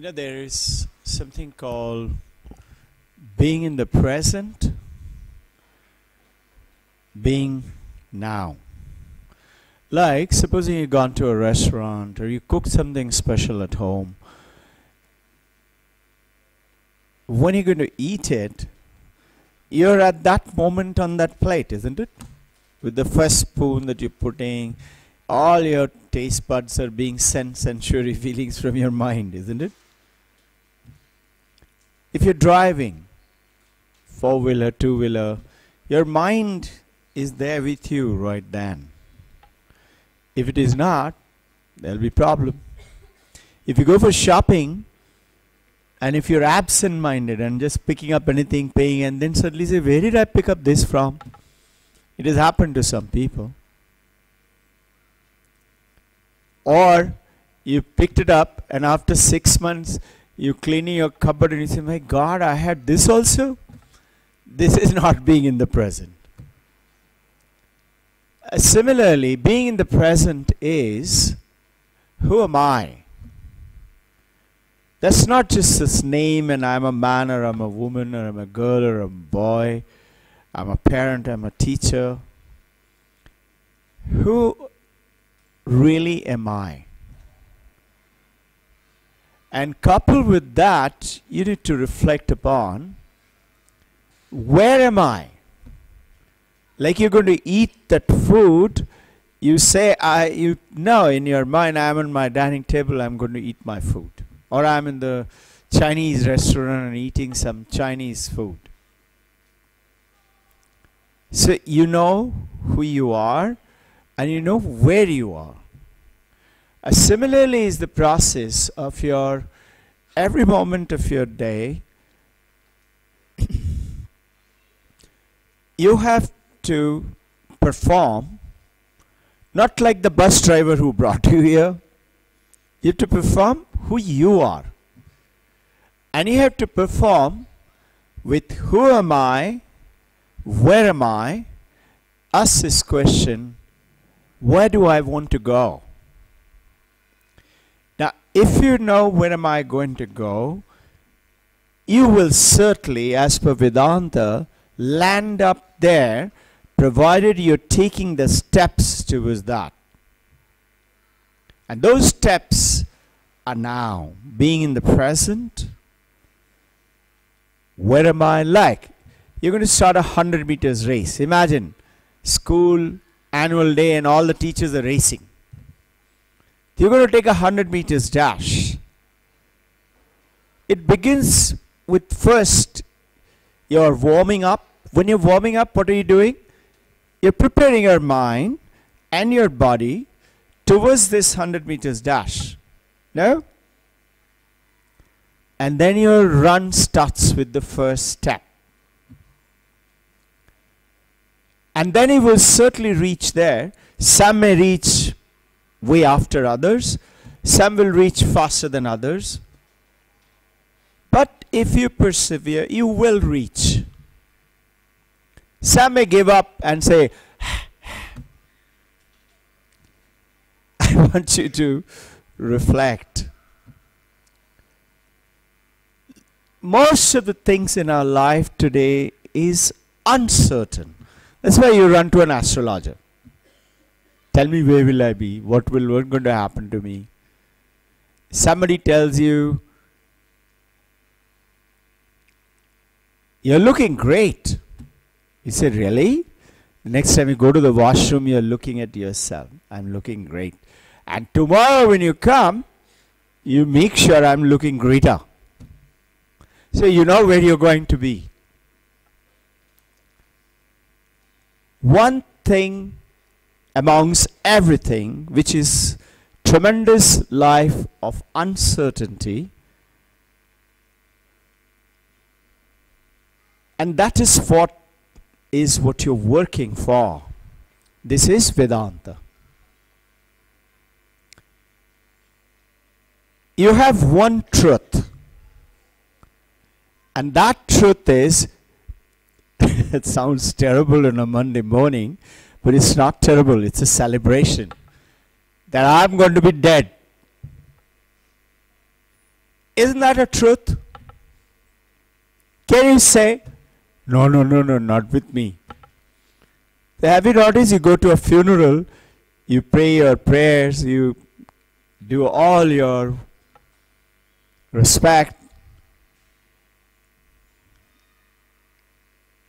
You know, there is something called being in the present, being now. Like, supposing you've gone to a restaurant or you cooked something special at home. When you're going to eat it, you're at that moment on that plate, isn't it? With the first spoon that you're putting, all your taste buds are being sent sensory feelings from your mind, isn't it? If you're driving, four wheeler, two wheeler, your mind is there with you right then. If it is not, there'll be problem. If you go for shopping, and if you're absent minded and just picking up anything, paying, and then suddenly say, Where did I pick up this from? It has happened to some people. Or you picked it up, and after six months, you cleaning your cupboard and you say, My God, I had this also? This is not being in the present. Uh, similarly, being in the present is who am I? That's not just this name and I'm a man or I'm a woman or I'm a girl or a boy. I'm a parent, I'm a teacher. Who really am I? And coupled with that, you need to reflect upon where am I? Like you're going to eat that food, you say, I, you know in your mind, I'm on my dining table, I'm going to eat my food. Or I'm in the Chinese restaurant and eating some Chinese food. So you know who you are and you know where you are. Uh, similarly is the process of your every moment of your day. you have to perform not like the bus driver who brought you here. You have to perform who you are. And you have to perform with who am I, where am I, ask this question, where do I want to go? If you know where am I going to go, you will certainly, as per Vedanta, land up there, provided you're taking the steps towards that. And those steps are now being in the present. Where am I like? You're going to start a 100 meters race. Imagine school, annual day, and all the teachers are racing. You're going to take a 100 meters dash. It begins with first you're warming up. When you're warming up, what are you doing? You're preparing your mind and your body towards this 100 meters dash. No? And then your run starts with the first step. And then you will certainly reach there. Some may reach way after others, some will reach faster than others. But if you persevere, you will reach. Some may give up and say, I want you to reflect. Most of the things in our life today is uncertain. That's why you run to an astrologer. Tell me where will I be? What will what going to happen to me? Somebody tells you you're looking great. You say, Really? Next time you go to the washroom, you're looking at yourself. I'm looking great. And tomorrow when you come, you make sure I'm looking greater. So you know where you're going to be. One thing amongst everything which is tremendous life of uncertainty. And that is what is what you're working for. This is vedanta. You have one truth. And that truth is, it sounds terrible on a Monday morning, but it's not terrible. It's a celebration that I'm going to be dead. Isn't that a truth? Can you say, no, no, no, no, not with me? The have you you go to a funeral, you pray your prayers, you do all your respect.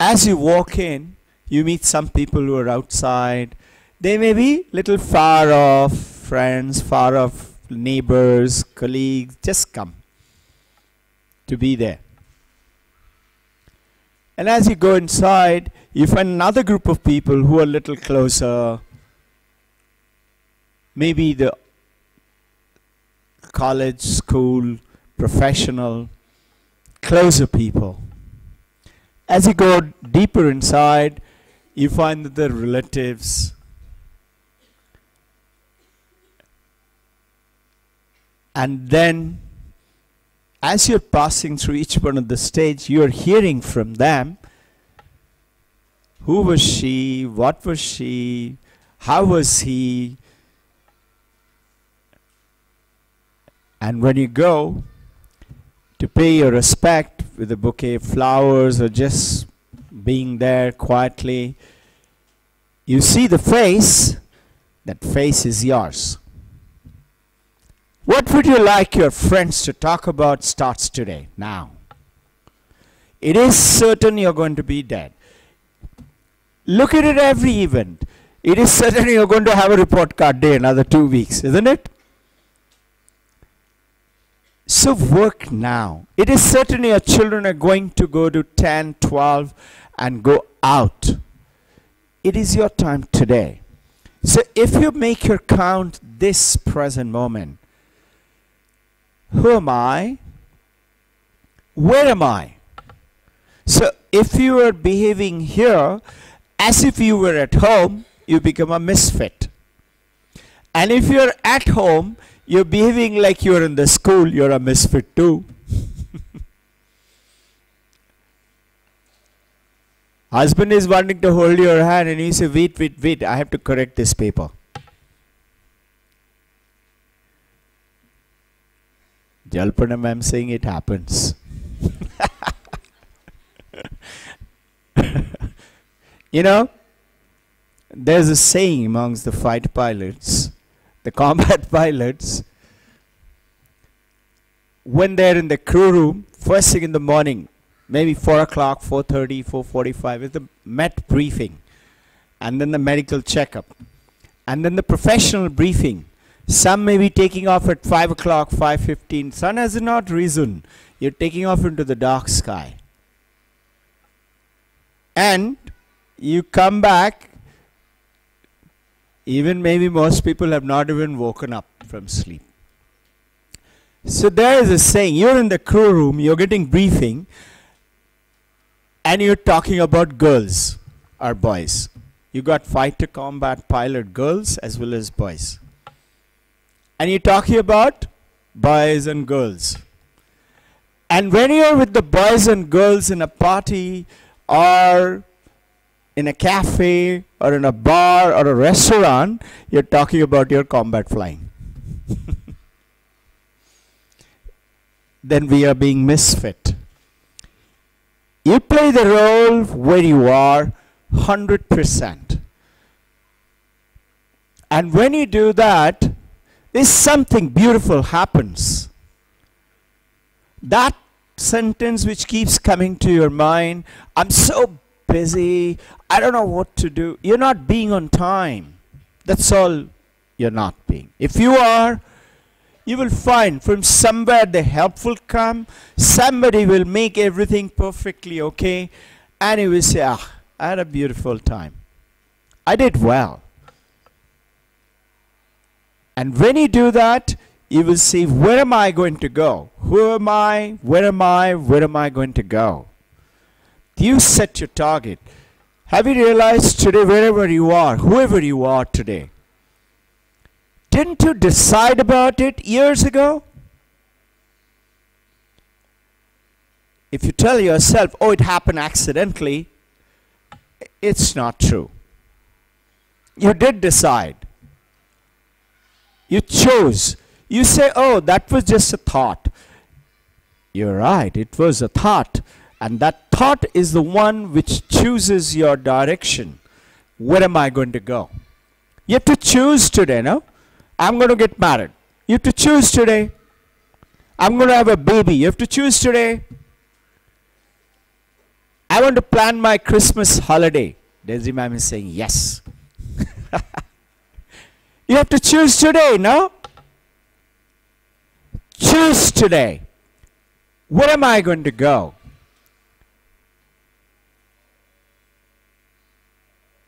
As you walk in, you meet some people who are outside. They may be little far off friends, far off neighbors, colleagues, just come to be there. And as you go inside, you find another group of people who are a little closer. Maybe the college, school, professional, closer people. As you go deeper inside, you find that the relatives, and then as you're passing through each one of the stage, you're hearing from them who was she, what was she, how was he. And when you go to pay your respect with a bouquet of flowers or just being there quietly, you see the face, that face is yours. What would you like your friends to talk about starts today, now. It is certain you're going to be dead. Look at it every event. It is certain you're going to have a report card day another two weeks, isn't it? So work now. It is certain your children are going to go to 10, 12 and go out. It is your time today. So if you make your count this present moment, who am I? Where am I? So if you are behaving here as if you were at home, you become a misfit. And if you're at home, you're behaving like you're in the school, you're a misfit too. Husband is wanting to hold your hand and you say, wait, wait, wait, I have to correct this paper. Jalpanam, I'm saying it happens. you know, there's a saying amongst the fight pilots, the combat pilots, when they're in the crew room, first thing in the morning, maybe 4 o'clock, 4.30, 4.45, is the MET briefing, and then the medical checkup, and then the professional briefing, some may be taking off at 5 o'clock, 5.15. Sun has not risen. You're taking off into the dark sky. And you come back, even maybe most people have not even woken up from sleep. So there is a saying, you're in the crew room, you're getting briefing, and you're talking about girls or boys. You got fighter combat pilot girls as well as boys and you're talking about boys and girls. And when you're with the boys and girls in a party or in a cafe or in a bar or a restaurant, you're talking about your combat flying. then we are being misfit. You play the role where you are 100%. And when you do that, is something beautiful happens. That sentence which keeps coming to your mind, I'm so busy, I don't know what to do. You're not being on time. That's all you're not being. If you are, you will find from somewhere the help will come, somebody will make everything perfectly okay, and you will say, ah, I had a beautiful time. I did well. And when you do that, you will see where am I going to go? Who am I? Where am I? Where am I going to go? You set your target. Have you realized today, wherever you are, whoever you are today, didn't you decide about it years ago? If you tell yourself, oh, it happened accidentally, it's not true. You did decide. You chose. You say, oh, that was just a thought. You're right, it was a thought. And that thought is the one which chooses your direction. Where am I going to go? You have to choose today, no? I'm going to get married. You have to choose today. I'm going to have a baby. You have to choose today. I want to plan my Christmas holiday. Daisy ma'am is saying yes. you have to choose today, no? Choose today. Where am I going to go?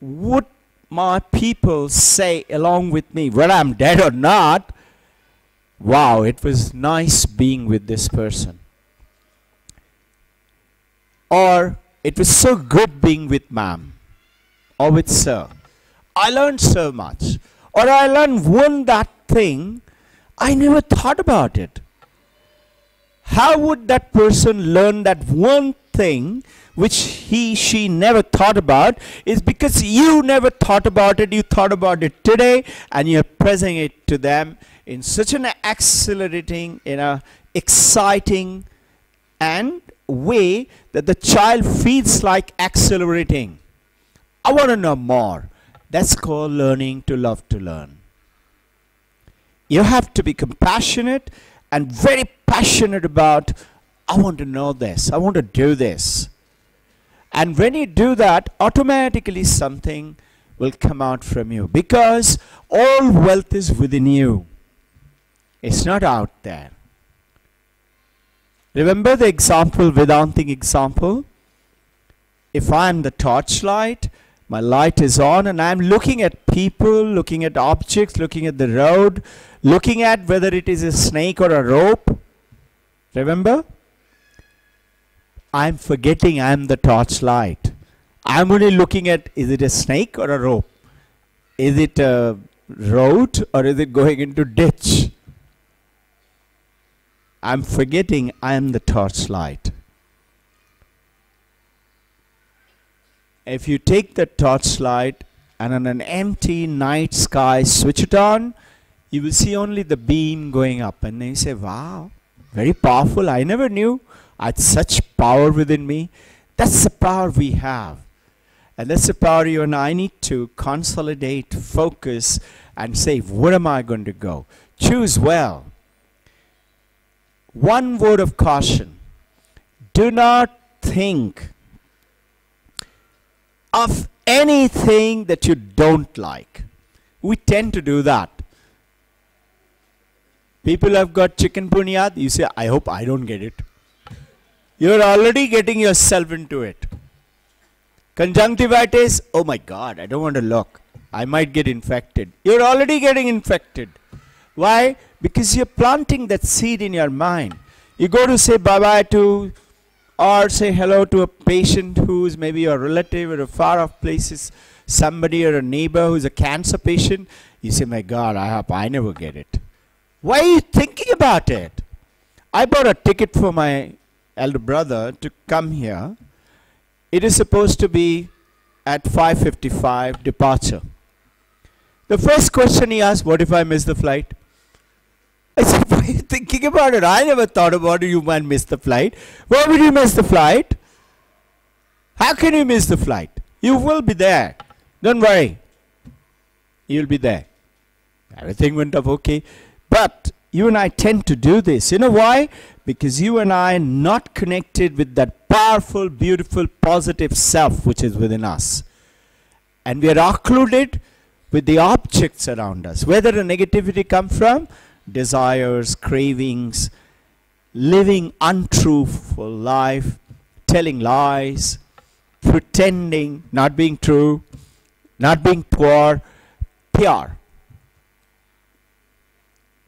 Would my people say along with me, whether I'm dead or not, wow, it was nice being with this person. Or it was so good being with ma'am or with sir. I learned so much. Or I learned one that thing, I never thought about it. How would that person learn that one thing which he, she never thought about is because you never thought about it. You thought about it today and you're presenting it to them in such an accelerating, in a exciting and way that the child feels like accelerating. I want to know more. That's called learning to love to learn. You have to be compassionate and very passionate about, I want to know this, I want to do this. And when you do that, automatically something will come out from you because all wealth is within you. It's not out there. Remember the example, Vedantic example? If I am the torchlight, my light is on and I'm looking at people, looking at objects, looking at the road, looking at whether it is a snake or a rope. Remember? I'm forgetting I'm the torchlight. I'm only looking at is it a snake or a rope? Is it a road or is it going into ditch? I'm forgetting I am the torchlight. If you take the torchlight and on an empty night sky switch it on, you will see only the beam going up. And then you say, wow, very powerful. I never knew I had such power within me. That's the power we have. And that's the power you and I need to consolidate, focus, and say, where am I going to go? Choose well. One word of caution. Do not think of anything that you don't like. We tend to do that. People have got chicken punyat. You say, I hope I don't get it. You're already getting yourself into it. Conjunctivitis, oh my God, I don't want to look. I might get infected. You're already getting infected. Why? Because you're planting that seed in your mind. You go to say bye bye to or say hello to a patient who's maybe a relative or a far off places, somebody or a neighbor who's a cancer patient. You say, My God, I hope I never get it. Why are you thinking about it? I bought a ticket for my elder brother to come here. It is supposed to be at 5:55 departure. The first question he asked, "What if I miss the flight?" I said, "Why are you thinking about it? I never thought about it. You might miss the flight. Why would you miss the flight? How can you miss the flight? You will be there. Don't worry. You'll be there." Everything went up okay, but you and I tend to do this. You know why? Because you and I are not connected with that powerful, beautiful, positive self which is within us. And we are occluded with the objects around us. Where Whether the negativity come from desires, cravings, living untruthful life, telling lies, pretending, not being true, not being poor, pure.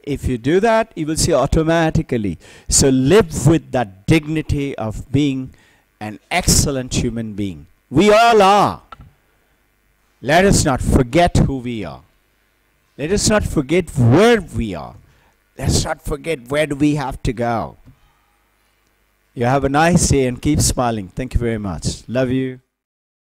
If you do that, you will see automatically. So live with that dignity of being an excellent human being. We all are. Let us not forget who we are. Let us not forget where we are. Let's not forget where do we have to go. You have a nice day and keep smiling. Thank you very much. Love you.